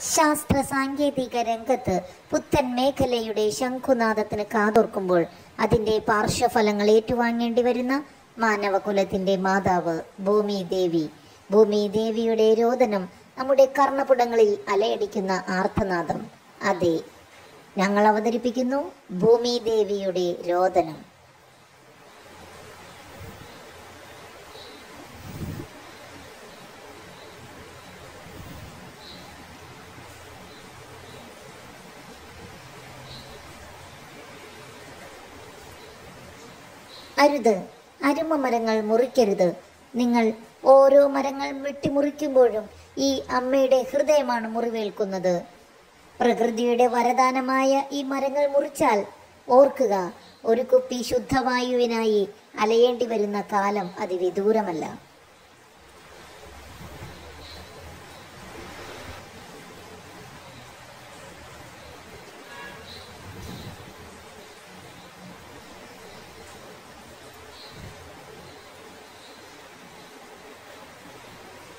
ശാസ്ത്ര സാങ്കേതിക രംഗത്ത് പുത്തൻ മേഖലയുടെ ശംഖുനാദത്തിന് കാതോർക്കുമ്പോൾ അതിന്റെ പാർശ്വഫലങ്ങൾ ഏറ്റുവാങ്ങേണ്ടി വരുന്ന മാനവകുലത്തിന്റെ മാതാവ് ഭൂമി ദേവി ഭൂമി ദേവിയുടെ രോദനം നമ്മുടെ കർണപുടങ്ങളിൽ അലയടിക്കുന്ന ആർത്തനാദം. അതെ ഞങ്ങൾ അവതരിപ്പിക്കുന്നു ഭൂമി ദേവിയുടെ രോദനം. അരുത്. അരുമ മരങ്ങൾ മുറിക്കരുത്. നിങ്ങൾ ഓരോ മരങ്ങൾ വെട്ടിമുറിക്കുമ്പോഴും ഈ അമ്മയുടെ ഹൃദയമാണ് മുറിവേൽക്കുന്നത്. പ്രകൃതിയുടെ വരദാനമായ ഈ മരങ്ങൾ മുറിച്ചാൽ ഓർക്കുക ഒരു കുപ്പി ശുദ്ധവായുവിനായി അലയേണ്ടി വരുന്ന കാലം അതിവിദൂരമല്ല.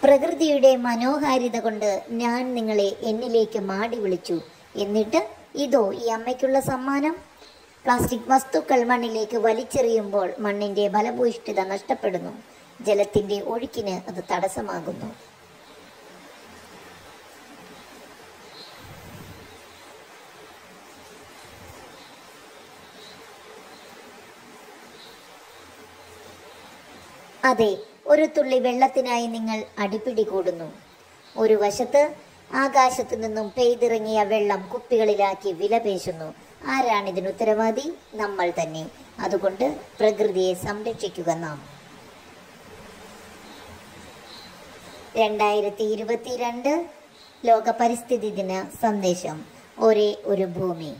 പ്രകൃതിയുടെ മനോഹാരിത കൊണ്ട് ഞാൻ നിങ്ങളെ എന്നിലേക്ക് മാടി വിളിച്ചു. എന്നിട്ട് ഇതോ ഈ അമ്മയ്ക്കുള്ള സമ്മാനം? പ്ലാസ്റ്റിക് വസ്തുക്കൾ മണ്ണിലേക്ക് വലിച്ചെറിയുമ്പോൾ മണ്ണിന്റെ ഫലഭൂയിഷ്ഠിത നഷ്ടപ്പെടുന്നു. ജലത്തിന്റെ ഒഴുക്കിന് അത് തടസ്സമാകുന്നു. അതെ ഒരു തുള്ളി വെള്ളത്തിനായി നിങ്ങൾ അടിപിടി കൂടുന്നു. ഒരു വശത്ത് ആകാശത്തു നിന്നും പെയ്തിറങ്ങിയ വെള്ളം കുപ്പികളിലാക്കി വിലപേശുന്നു ആരാണിതിന് ഉത്തരവാദി? നമ്മൾ തന്നെ. അതുകൊണ്ട് പ്രകൃതിയെ സംരക്ഷിക്കുക നാം. രണ്ടായിരത്തി ഇരുപത്തിരണ്ട് ലോക പരിസ്ഥിതി ദിന സന്ദേശം. ഒരേ ഒരു ഭൂമി.